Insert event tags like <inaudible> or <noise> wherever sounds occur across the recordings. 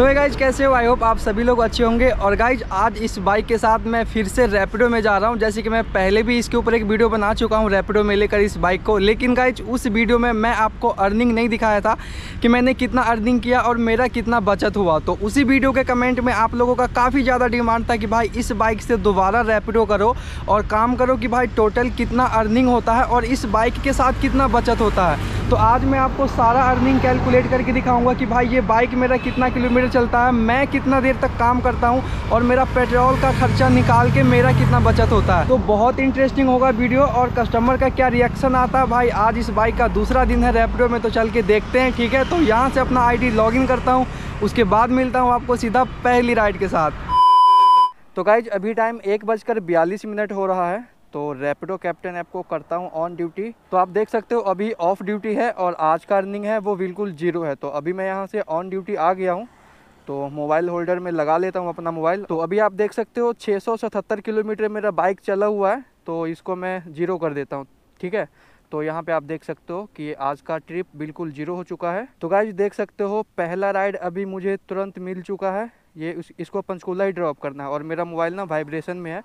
सो so guys कैसे हो? I hope आप सभी लोग अच्छे होंगे। और गाइज़ आज इस बाइक के साथ मैं फिर से रैपिडो में जा रहा हूँ। जैसे कि मैं पहले भी इसके ऊपर एक वीडियो बना चुका हूँ रैपिडो में लेकर इस बाइक को। लेकिन गाइज़ उस वीडियो में मैं आपको अर्निंग नहीं दिखाया था कि मैंने कितना अर्निंग किया और मेरा कितना बचत हुआ। तो उसी वीडियो के कमेंट में आप लोगों का काफ़ी ज़्यादा डिमांड था कि भाई इस बाइक से दोबारा रैपिडो करो और काम करो कि भाई टोटल कितना अर्निंग होता है और इस बाइक के साथ कितना बचत होता है। तो आज मैं आपको सारा अर्निंग कैलकुलेट करके दिखाऊँगा कि भाई ये बाइक मेरा कितना किलोमीटर चलता है, मैं कितना देर तक काम करता हूँ और मेरा पेट्रोल का खर्चा निकाल के मेरा कितना बचत होता है। तो बहुत इंटरेस्टिंग होगा वीडियो और कस्टमर का क्या रिएक्शन आता है भाई? आज इस बाइक का दूसरा दिन है रैपिडो में तो चल के देखते हैं, ठीक है? तो यहाँ से अपना आई डी करता हूँ, उसके बाद मिलता हूँ आपको सीधा पहली राइड के साथ। तो गाइज़ अभी टाइम एक बजकर बयालीस मिनट हो रहा है तो रैपिडो कैप्टन ऐप को करता हूँ ऑन ड्यूटी तो आप देख सकते हो अभी ऑफ़ ड्यूटी है और आज का अर्निंग है वो बिल्कुल ज़ीरो है। तो अभी मैं यहाँ से ऑन ड्यूटी आ गया हूँ। तो मोबाइल होल्डर में लगा लेता हूँ अपना मोबाइल। तो अभी आप देख सकते हो छः किलोमीटर मेरा बाइक चला हुआ है तो इसको मैं ज़ीरो कर देता हूँ, ठीक है? तो यहाँ पे आप देख सकते हो कि आज का ट्रिप बिल्कुल ज़ीरो हो चुका है। तो गाइज़ देख सकते हो, पहला राइड अभी मुझे तुरंत मिल चुका है। ये इसको पंचकूला ही ड्रॉप करना है और मेरा मोबाइल ना वाइब्रेशन में है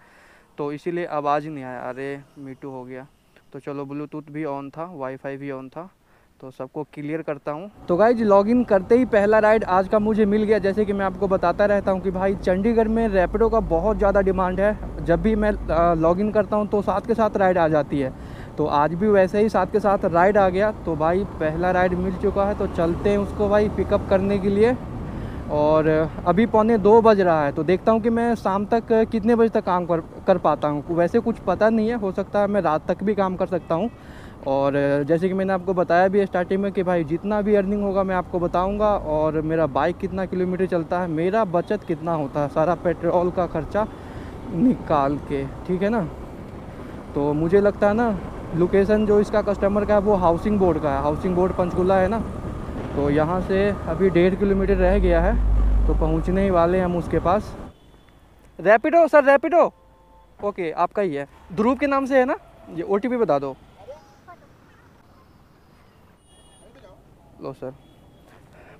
तो इसीलिए आवाज़ नहीं आया। अरे, मीटू हो गया। तो चलो ब्लूटूथ भी ऑन था वाईफाई भी ऑन था। तो सबको क्लियर करता हूँ। तो गाइज़ लॉगिन करते ही पहला राइड आज का मुझे मिल गया। जैसे कि मैं आपको बताता रहता हूँ कि भाई, चंडीगढ़ में रैपिडो का बहुत ज़्यादा डिमांड है। जब भी मैं लॉगिन करता हूँ तो साथ के साथ राइड आ जाती है। तो आज भी वैसे ही साथ के साथ राइड आ गया। तो भाई, पहला राइड मिल चुका है। तो चलते हैं उसको भाई पिकअप करने के लिए। और अभी पौने दो बज रहा है। तो देखता हूँ कि मैं शाम तक कितने बजे तक काम कर कर पाता हूँ। वैसे कुछ पता नहीं है। हो सकता है मैं रात तक भी काम कर सकता हूँ। और जैसे कि मैंने आपको बताया भी स्टार्टिंग में कि भाई जितना भी अर्निंग होगा मैं आपको बताऊँगा और मेरा बाइक कितना किलोमीटर चलता है, मेरा बचत कितना होता है, सारा पेट्रोल का खर्चा निकाल के, ठीक है ना? तो मुझे लगता है ना लोकेशन जो इसका कस्टमर का है, वो हाउसिंग बोर्ड का है। हाउसिंग बोर्ड पंचकूला है ना? तो यहाँ से अभी डेढ़ किलोमीटर रह गया है तो पहुँचने ही वाले हम उसके पास। रैपिडो सर रैपिडो ओके आपका ही है। ध्रुव के नाम से है ना? ये ओ बता दो। लो सर।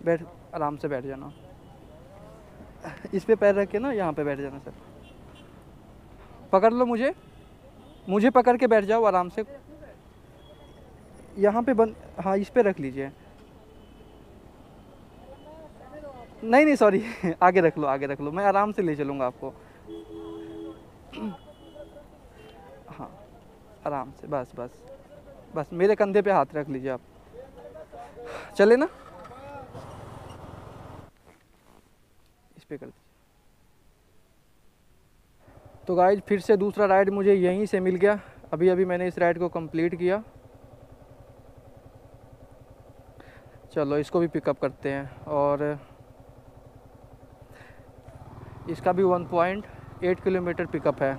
बैठ, आराम से बैठ जाना। इस पे पैर रख के ना, यहाँ पे बैठ जाना सर। पकड़ लो मुझे। मुझे पकड़ के बैठ जाओ, आराम से। यहाँ पे बंद हाँ इस पे रख लीजिए। नहीं नहीं सॉरी <laughs> आगे रख लो, आगे रख लो। मैं आराम से ले चलूँगा आपको। हाँ आराम से, बस बस। बस, मेरे कंधे पे हाथ रख लीजिए आप। चले ना? इस पे कर तो गाइज़ फिर से दूसरा राइड मुझे यहीं से मिल गया। अभी अभी मैंने इस राइड को कंप्लीट किया। चलो, इसको भी पिकअप करते हैं। और इसका भी 1.8 किलोमीटर पिकअप है।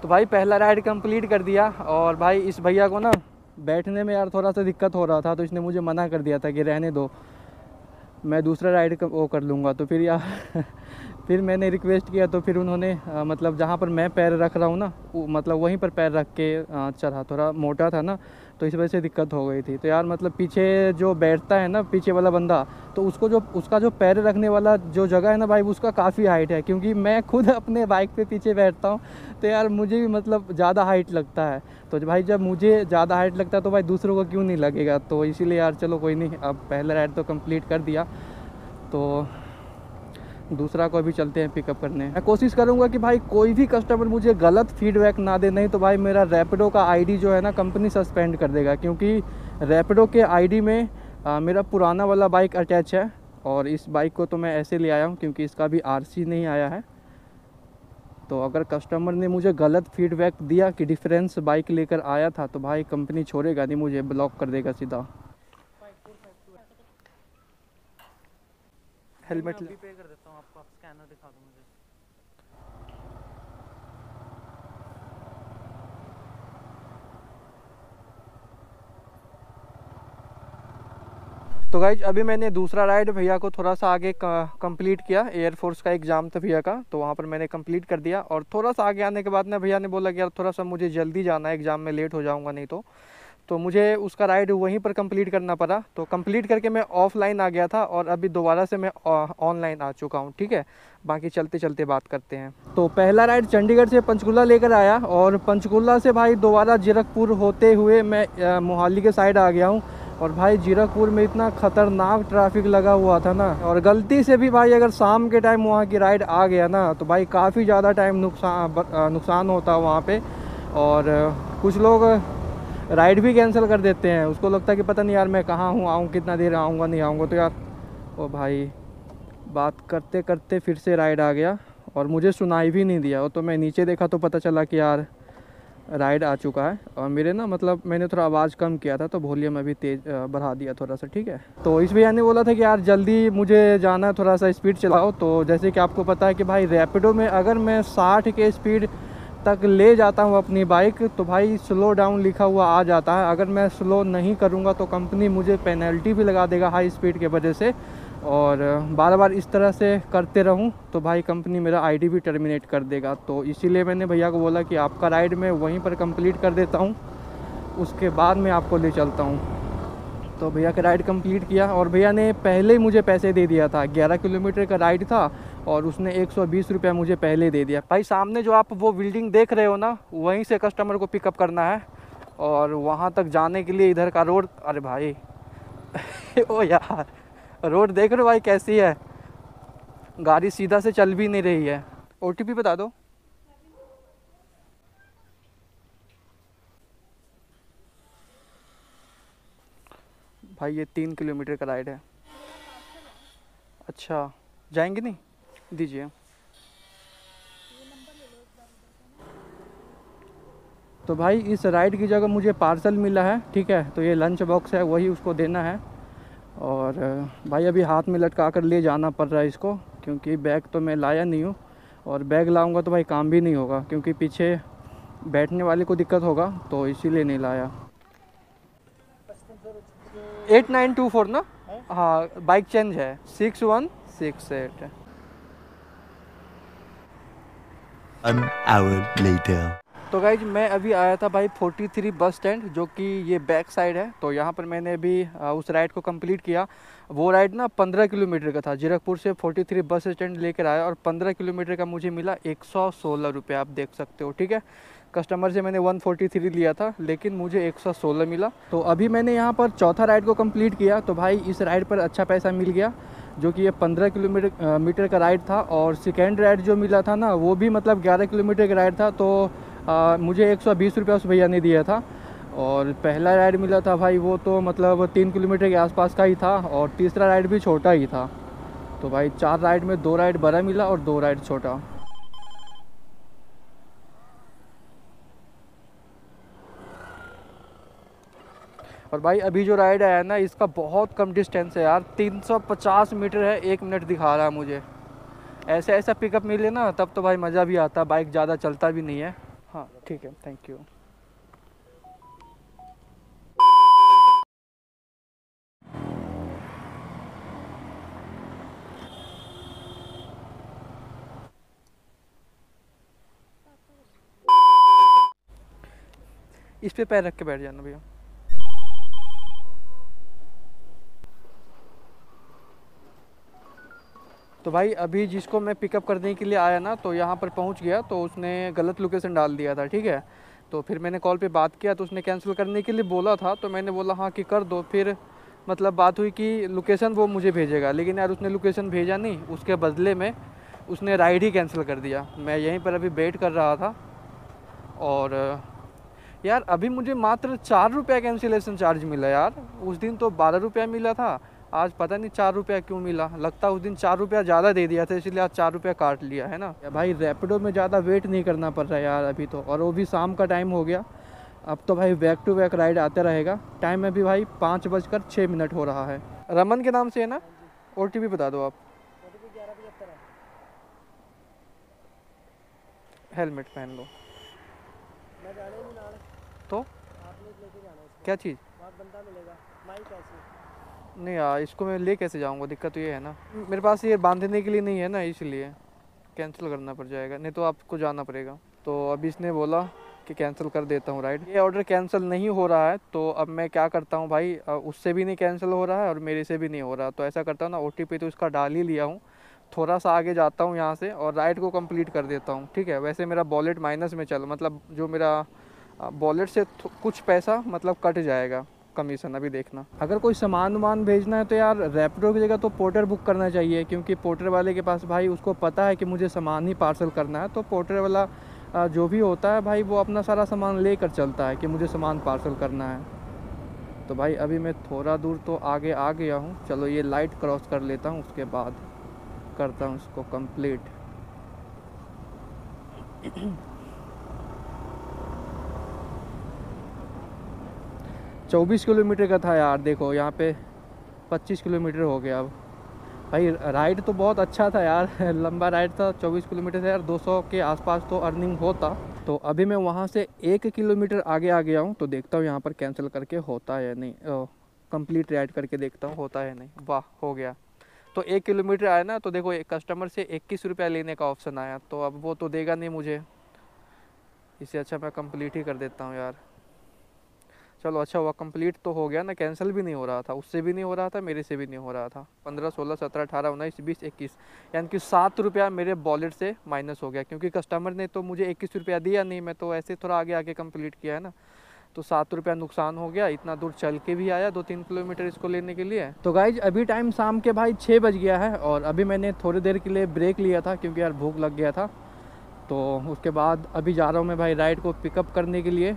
तो भाई, पहला राइड कंप्लीट कर दिया। और भाई, इस भैया को ना बैठने में यार थोड़ा सा दिक्कत हो रहा था तो इसने मुझे मना कर दिया था कि रहने दो। मैं दूसरा राइड वो कर लूँगा तो फिर यार <laughs> फिर मैंने रिक्वेस्ट किया तो फिर उन्होंने आ, मतलब जहाँ पर मैं पैर रख रहा हूँ ना मतलब वहीं पर पैर रख के चढ़ा। थोड़ा मोटा था ना तो इस वजह से दिक्कत हो गई थी। तो यार मतलब पीछे जो बैठता है ना पीछे वाला बंदा तो उसको जो उसका जो पैर रखने वाला जो जगह है ना भाई उसका काफ़ी हाइट है। क्योंकि मैं खुद <laughs> अपने बाइक पे पीछे बैठता हूँ तो यार मुझे भी मतलब ज़्यादा हाइट लगता है। तो भाई जब मुझे ज़्यादा हाइट लगता है तो भाई दूसरों को क्यों नहीं लगेगा? तो इसीलिए यार चलो कोई नहीं अब पहला राइड तो कंप्लीट कर दिया। तो दूसरा को भी चलते हैं पिकअप करने। मैं कोशिश करूँगा कि भाई कोई भी कस्टमर मुझे गलत फीडबैक ना दे नहीं तो भाई मेरा रैपिडो का आईडी जो है ना कंपनी सस्पेंड कर देगा क्योंकि रैपिडो के आईडी में आ, मेरा पुराना वाला बाइक अटैच है और इस बाइक को तो मैं ऐसे ले आया हूँ क्योंकि इसका भी आर नहीं आया है। तो अगर कस्टमर ने मुझे गलत फीडबैक दिया कि डिफरेंस बाइक लेकर आया था तो भाई कंपनी छोड़ेगा नहीं मुझे ब्लॉक कर देगा सीधा। हेलमेट पे कर देता हूँ आपको आप स्कैनर दिखा दो मुझे तो गाइज़ अभी मैंने दूसरा राइड भैया को थोड़ा सा आगे कंप्लीट किया एयरफोर्स का एग्ज़ाम था भैया का तो वहाँ पर मैंने कंप्लीट कर दिया और थोड़ा सा आगे आने के बाद ना भैया ने बोला कि यार थोड़ा सा मुझे जल्दी जाना है एग्ज़ाम में लेट हो जाऊँगा नहीं तो। तो मुझे उसका राइड वहीं पर कंप्लीट करना पड़ा तो कंप्लीट करके मैं ऑफलाइन आ गया था और अभी दोबारा से मैं ऑनलाइन आ चुका हूँ, ठीक है? बाकी चलते चलते बात करते हैं। तो पहला राइड चंडीगढ़ से पंचकुला लेकर आया और पंचकुला से भाई दोबारा जीरकपुर होते हुए मैं मोहाली के साइड आ गया हूँ। और भाई जीरकपुर में इतना ख़तरनाक ट्रैफ़िक लगा हुआ था ना, और गलती से भी भाई अगर शाम के टाइम वहाँ की राइड आ गया ना तो भाई काफ़ी ज़्यादा टाइम नुकसान नुकसान होता वहाँ पे। और कुछ लोग राइड भी कैंसिल कर देते हैं। उसको लगता है कि पता नहीं यार मैं कहाँ हूँ, आऊँ कितना देर आऊँगा, नहीं आऊँगा तो यार, ओ भाई, बात करते करते फिर से राइड आ गया। और मुझे सुनाई भी नहीं दिया। और तो मैं नीचे देखा तो पता चला कि यार राइड आ चुका है। और मेरे ना मतलब मैंने थोड़ा आवाज़ कम किया था तो वॉल्यूम अभी तेज़ बढ़ा दिया थोड़ा सा ठीक है? तो इस भैया ने बोला था कि यार जल्दी मुझे जाना है थोड़ा सा स्पीड चलाओ। तो जैसे कि आपको पता है कि भाई रैपिडो में अगर मैं साठ के स्पीड तक ले जाता हूँ अपनी बाइक तो भाई स्लो डाउन लिखा हुआ आ जाता है। अगर मैं स्लो नहीं करूँगा तो कंपनी मुझे पेनल्टी भी लगा देगा हाई स्पीड के वजह से। और बार बार इस तरह से करते रहूँ तो भाई कंपनी मेरा आईडी भी टर्मिनेट कर देगा। तो इसीलिए मैंने भैया को बोला कि आपका राइड मैं वहीं पर कंप्लीट कर देता हूँ, उसके बाद मैं आपको ले चलता हूँ। तो भैया का राइड कंप्लीट किया और भैया ने पहले ही मुझे पैसे दे दिया था। 11 किलोमीटर का राइड था और उसने एक सौ मुझे पहले दे दिया। भाई सामने जो आप वो बिल्डिंग देख रहे हो ना, वहीं से कस्टमर को पिकअप करना है और वहाँ तक जाने के लिए इधर का रोड अरे भाई। <laughs> ओ यार। रोड देख रहे हो भाई कैसी है? गाड़ी सीधा से चल भी नहीं रही है। ओटीपी बता दो। भाई ये तीन किलोमीटर का राइड है। अच्छा जाएँगे नहीं? दीजिए। तो भाई इस राइड की जगह मुझे पार्सल मिला है, ठीक है? तो ये लंच बॉक्स है, वही उसको देना है। और भाई अभी हाथ में लटका कर ले जाना पड़ रहा है इसको क्योंकि बैग तो मैं लाया नहीं हूँ। और बैग लाऊँगा तो भाई काम भी नहीं होगा क्योंकि पीछे बैठने वाले को दिक्कत होगा तो इसीलिए नहीं लाया। एट नाइन टू फोर ना? हाँ। बाइक चेंज है। Six one six eight An hour later. तो गाइज़ मैं अभी आया था भाई 43 बस स्टैंड जो कि ये बैक साइड है। तो यहाँ पर मैंने अभी उस राइड को कंप्लीट किया। वो राइड ना 15 किलोमीटर का था। जीरकपुर से 43 बस स्टैंड लेकर आया और 15 किलोमीटर का मुझे मिला एक सौ आप देख सकते हो, ठीक है? कस्टमर से मैंने 143 लिया था, लेकिन मुझे 116 मिला। तो अभी मैंने यहाँ पर चौथा राइड को कंप्लीट किया। तो भाई, इस राइड पर अच्छा पैसा मिल गया, जो कि ये पंद्रह किलोमीटर मीटर का राइड था। और सेकेंड राइड जो मिला था ना, वो भी मतलब ग्यारह किलोमीटर का राइड था। तो आ, मुझे एक सौ बीस रुपया उस भैया ने दिया था और पहला राइड मिला था भाई वो तो मतलब तीन किलोमीटर के आसपास का ही था और तीसरा राइड भी छोटा ही था। तो भाई चार राइड में दो राइड बड़ा मिला और दो राइड छोटा। और भाई अभी जो राइड आया ना इसका बहुत कम डिस्टेंस है यार। 350 मीटर है एक मिनट दिखा रहा है मुझे। ऐसे ऐसा पिकअप मिले ना तब तो भाई मज़ा भी आता। बाइक ज़्यादा चलता भी नहीं है। हाँ ठीक है थैंक यू इस पे पैर रख के बैठ जाना भैया। तो भाई अभी जिसको मैं पिकअप करने के लिए आया ना तो यहाँ पर पहुँच गया तो उसने गलत लोकेशन डाल दिया था, ठीक है? तो फिर मैंने कॉल पे बात किया तो उसने कैंसिल करने के लिए बोला था तो मैंने बोला हाँ कि कर दो। फिर मतलब बात हुई कि लोकेशन वो मुझे भेजेगा, लेकिन यार उसने लोकेशन भेजा नहीं, उसके बदले में उसने राइड ही कैंसिल कर दिया। मैं यहीं पर अभी वेट कर रहा था और यार अभी मुझे मात्र चार रुपया कैंसिलेशन चार्ज मिला यार। उस दिन तो बारह रुपया मिला था आज पता नहीं चार रुपया क्यों मिला। लगता उस दिन चार रुपया ज़्यादा दे दिया था, इसलिए आज चार रुपया काट लिया, है ना? भाई, रैपिडो में ज़्यादा वेट नहीं करना पड़ रहा है यार अभी तो और वो भी शाम का टाइम हो गया। अब तो भाई बैक टू बैक राइड आते रहेगा। टाइम में भी भाई पाँच बजकर छः मिनट हो रहा है। रमन के नाम से है ना? ओ बता दो आप। हेलमेट पहन लो। तो? क्या चीज़? नहीं यार, इसको मैं ले कैसे जाऊँगा? दिक्कत तो ये है ना। मेरे पास ये बांधने के लिए नहीं है ना, इसलिए कैंसिल करना पड़ जाएगा। नहीं तो आपको जाना पड़ेगा। तो अभी इसने बोला कि कैंसिल कर देता हूँ राइट ये ऑर्डर कैंसिल नहीं हो रहा है तो अब मैं क्या करता हूँ भाई? उससे भी नहीं कैंसिल हो रहा है और मेरे से भी नहीं हो रहा। तो ऐसा करता हूँ ना ओटीपी तो इसका डाल ही लिया हूँ। थोड़ा सा आगे जाता हूँ यहाँ से और राइट को कंप्लीट कर देता हूँ, ठीक है? वैसे मेरा वॉलेट माइनस में चल मतलब जो मेरा वॉलेट से कुछ पैसा मतलब कट जाएगा। कमीशन, अभी देखना। अगर कोई सामान वामान भेजना है तो यार, रेपडो की जगह तो पोर्टर बुक करना चाहिए, क्योंकि पोर्टर वाले के पास भाई उसको पता है कि मुझे सामान ही पार्सल करना है तो पोर्टर वाला जो भी होता है भाई, वो अपना सारा सामान लेकर चलता है कि मुझे सामान पार्सल करना है। तो भाई, अभी मैं थोड़ा दूर तो आगे आ गया हूँ। चलो ये लाइट क्रॉस कर लेता हूँ, उसके बाद करता हूँ उसको कंप्लीट। चौबीस किलोमीटर का था यार, देखो यहाँ पे पच्चीस किलोमीटर हो गया अब। भाई राइड तो बहुत अच्छा था यार, <laughs> लंबा राइड था, चौबीस किलोमीटर था यार 200 के आसपास तो अर्निंग होता। तो अभी मैं वहाँ से एक किलोमीटर आगे आ गया हूँ तो देखता हूँ यहाँ पर कैंसिल करके होता है नहीं। कंप्लीट राइड करके देखता हूँ होता है नहीं। वाह, हो गया। तो एक किलोमीटर आया ना तो देखो एक कस्टमर से इक्कीस रुपया लेने का ऑप्शन आया तो अब वो तो देगा नहीं मुझे। इससे अच्छा मैं कंप्लीट ही कर देता हूँ यार। चलो अच्छा हुआ कंप्लीट तो हो गया ना कैंसिल भी नहीं हो रहा था। उससे भी नहीं हो रहा था, मेरे से भी नहीं हो रहा था। पंद्रह, सोलह, सत्रह, अठारह, उन्नीस, बीस, इक्कीस। यानी कि सात रुपया मेरे वॉलेट से माइनस हो गया, क्योंकि कस्टमर ने तो मुझे इक्कीस रुपया दिया नहीं, मैं तो ऐसे थोड़ा आगे आगे कंप्लीट किया है ना। तो सात रुपया नुकसान हो गया, इतना दूर चल के भी आया दो तीन किलोमीटर इसको लेने के लिए। तो गाइज़ अभी टाइम शाम के भाई छः बज गया है, और अभी मैंने थोड़ी देर के लिए ब्रेक लिया था, क्योंकि यार भूख लग गया था। तो उसके बाद अभी जा रहा हूँ मैं भाई राइड को पिकअप करने के लिए।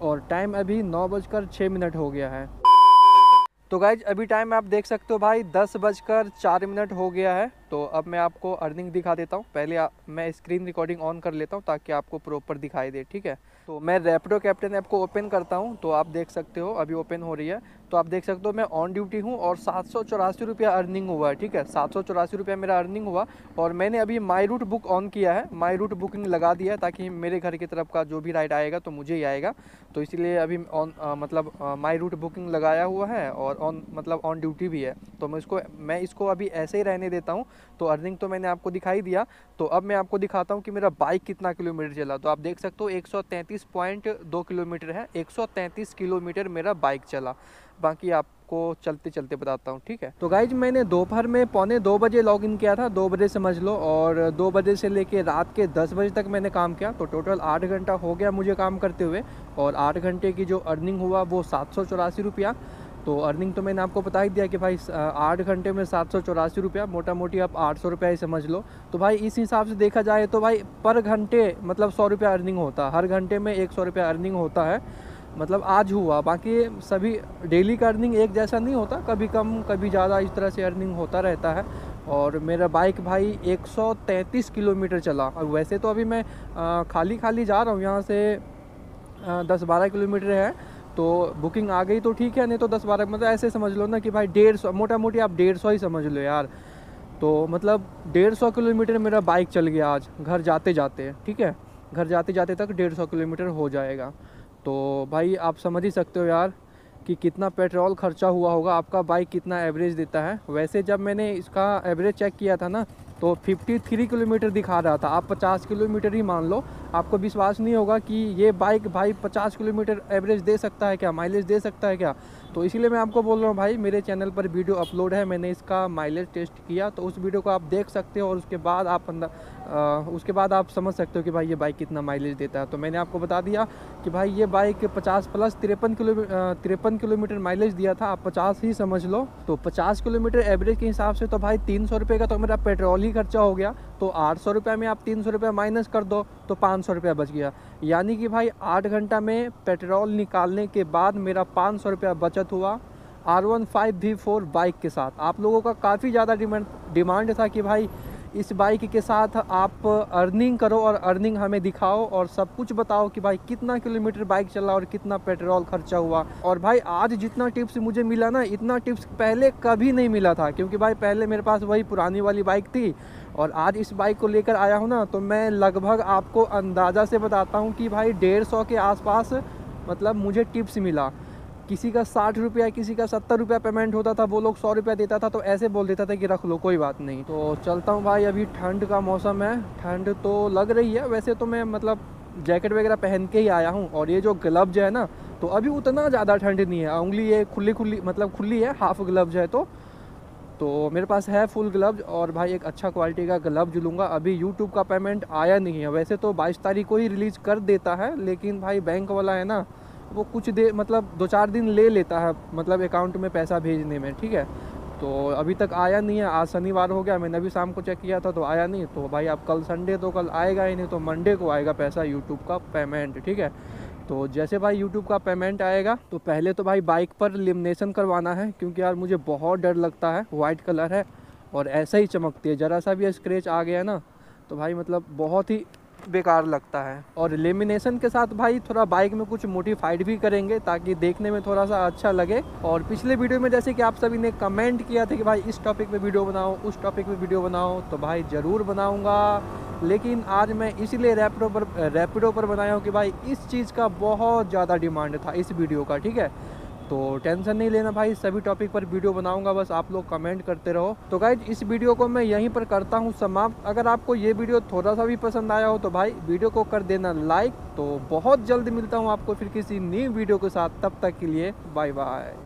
और टाइम अभी नौ बजकर छः मिनट हो गया है। तो गाइज़ अभी टाइम आप देख सकते हो भाई दस बजकर चार मिनट हो गया है। तो अब मैं आपको अर्निंग दिखा देता हूँ। पहले आ, मैं स्क्रीन रिकॉर्डिंग ऑन कर लेता हूँ ताकि आपको प्रॉपर दिखाई दे ठीक है? तो मैं रेपडो कैप्टन ऐप को ओपन करता हूँ। तो आप देख सकते हो अभी ओपन हो रही है। तो आप देख सकते हो मैं ऑन ड्यूटी हूँ और सात सौ चौरासी रुपया अर्निंग हुआ है, ठीक है? सात सौ चौरासी रुपया मेरा अर्निंग हुआ और मैंने अभी माई रूट बुक ऑन किया है। माई रूट बुकिंग लगा दिया है ताकि मेरे घर की तरफ़ का जो भी राइड आएगा तो मुझे ही आएगा। तो इसीलिए अभी ऑन मतलब माई रूट बुकिंग लगाया हुआ है और ऑन मतलब ऑन ड्यूटी भी है। तो मैं इसको मैं इसको अभी ऐसे ही रहने देता हूँ। तो अर्निंग तो मैंने आपको दिखाई दिया। तो अब मैं आपको दिखाता हूँ कि मेरा बाइक कितना किलोमीटर चला। तो आप देख सकते हो एक किलोमीटर है, एक सौ तैंतीस किलोमीटर मेरा बाइक चला। बाकी आपको चलते चलते बताता हूँ, ठीक है? तो गाइज़ मैंने दोपहर में पौने दो बजे लॉग इन किया था, दो बजे समझ लो, और दो बजे से लेके रात के दस बजे तक मैंने काम किया तो टोटल आठ घंटा हो गया मुझे काम करते हुए, और आठ घंटे की जो अर्निंग हुआ वो सात सौ चौरासी रुपया। तो अर्निंग तो मैंने आपको बता ही दिया कि भाई आठ घंटे में सात सौ चौरासी रुपया मोटा मोटी आप आठ सौ रुपया ही समझ लो। तो भाई, इस हिसाब से देखा जाए तो भाई, पर घंटे मतलब सौ रुपया अर्निंग होता है हर घंटे में एक सौ रुपया अर्निंग होता है। मतलब आज हुआ, बाकी सभी डेली का अर्निंग एक जैसा नहीं होता, कभी कम, कभी ज़्यादा इस तरह से अर्निंग होता रहता है। और मेरा बाइक भाई 133 किलोमीटर चला। और वैसे तो अभी मैं खाली खाली जा रहा हूँ, यहाँ से दस बारह किलोमीटर है। तो बुकिंग आ गई तो ठीक है, नहीं तो दस बारह मतलब ऐसे समझ लो ना कि भाई डेढ़ सौ मोटा मोटी आप डेढ़ सौ ही समझ लो यार। तो मतलब डेढ़ सौ किलोमीटर मेरा बाइक चल गया आज, घर जाते जाते ठीक है? घर जाते जाते तक डेढ़ सौ किलोमीटर हो जाएगा। तो भाई आप समझ ही सकते हो यार कि कितना पेट्रोल खर्चा हुआ होगा, आपका बाइक कितना एवरेज देता है। वैसे जब मैंने इसका एवरेज चेक किया था ना तो 53 किलोमीटर दिखा रहा था। आप 50 किलोमीटर ही मान लो आपको विश्वास नहीं होगा कि ये बाइक भाई 50 किलोमीटर एवरेज दे सकता है क्या? माइलेज दे सकता है क्या? तो इसीलिए मैं आपको बोल रहा हूँ भाई, मेरे चैनल पर वीडियो अपलोड है, मैंने इसका माइलेज टेस्ट किया तो उस वीडियो को आप देख सकते हो और उसके बाद आप अंदर उसके बाद आप समझ सकते हो कि भाई ये बाइक कितना माइलेज देता है। तो मैंने आपको बता दिया कि भाई ये बाइक 50 प्लस तिरपन किलो तिरपन किलोमीटर माइलेज दिया था, आप 50 ही समझ लो। तो 50 किलोमीटर एवरेज के हिसाब से तो भाई तीन सौ का तो मेरा पेट्रोल ही खर्चा हो गया। तो आठ सौ में आप तीन सौ माइनस कर दो तो पाँच सौ रुपया बच गया। यानी कि भाई, आठ घंटा में पेट्रोल निकालने के बाद मेरा पाँच सौ रुपया बचत हुआ। R one five V four bike के साथ। आप लोगों का काफ़ी ज़्यादा डिमांड डिमांड था कि भाई इस बाइक के साथ आप अर्निंग करो और अर्निंग हमें दिखाओ और सब कुछ बताओ कि भाई कितना किलोमीटर बाइक चला और कितना पेट्रोल खर्चा हुआ। और भाई आज जितना टिप्स मुझे मिला ना, इतना टिप्स पहले कभी नहीं मिला था, क्योंकि भाई पहले मेरे पास वही पुरानी वाली बाइक थी। और आज इस बाइक को लेकर आया हूँ ना तो मैं लगभग आपको अंदाज़ा से बताता हूँ कि भाई डेढ़ सौ के आसपास मतलब मुझे टिप्स मिला। किसी का साठ रुपया, किसी का सत्तर रुपया पेमेंट होता था, वो लोग सौ रुपया देता था तो ऐसे बोल देता था कि रख लो, कोई बात नहीं। तो चलता हूँ भाई, अभी ठंड का मौसम है, ठंड तो लग रही है, वैसे तो मैं मतलब जैकेट वगैरह पहन के ही आया हूँ, और ये जो ग्लव्स है ना तो अभी उतना ज़्यादा ठंड नहीं है उंगली ये खुली खुली मतलब खुली है हाफ़ ग्लव्स है तो। तो मेरे पास है फुल ग्लव्स और भाई एक अच्छा क्वालिटी का ग्लव्स लूँगा अभी यूट्यूब का पेमेंट आया नहीं है, वैसे तो बाईस तारीख को ही रिलीज़ कर देता है, लेकिन भाई बैंक वाला है ना वो कुछ देर मतलब दो चार दिन ले लेता है मतलब अकाउंट में पैसा भेजने में, ठीक है? तो अभी तक आया नहीं है, आज शनिवार हो गया, मैंने अभी शाम को चेक किया था तो आया नहीं। तो भाई अब कल संडे तो कल आएगा ही नहीं तो मंडे को आएगा पैसा यूट्यूब का पेमेंट ठीक है? तो जैसे भाई यूट्यूब का पेमेंट आएगा तो पहले तो भाई बाइक पर लिमिनेशन करवाना है, क्योंकि यार मुझे बहुत डर लगता है वाइट कलर है, और ऐसा ही चमकती है, ज़रा सा भी स्क्रेच आ गया ना तो भाई मतलब बहुत ही बेकार लगता है। और लेमिनेशन के साथ भाई थोड़ा बाइक में कुछ मोडिफाइड भी करेंगे ताकि देखने में थोड़ा सा अच्छा लगे। और पिछले वीडियो में जैसे कि आप सभी ने कमेंट किया था कि भाई इस टॉपिक पे वीडियो बनाओ, उस टॉपिक पे वीडियो बनाओ तो भाई ज़रूर बनाऊँगा। लेकिन आज मैं इसीलिए रैपिडो पर रैपिडो पर बनाया हूँ कि भाई इस चीज़ का बहुत ज़्यादा डिमांड था, इस वीडियो का, ठीक है? तो टेंशन नहीं लेना भाई, सभी टॉपिक पर वीडियो बनाऊँगा, बस आप लोग कमेंट करते रहो। तो गाइज़ इस वीडियो को मैं यहीं पर करता हूँ समाप्त। अगर आपको ये वीडियो थोड़ा सा भी पसंद आया हो तो भाई वीडियो को कर देना लाइक तो बहुत जल्द मिलता हूँ आपको फिर किसी न्यू वीडियो के साथ। तब तक के लिए बाय बाय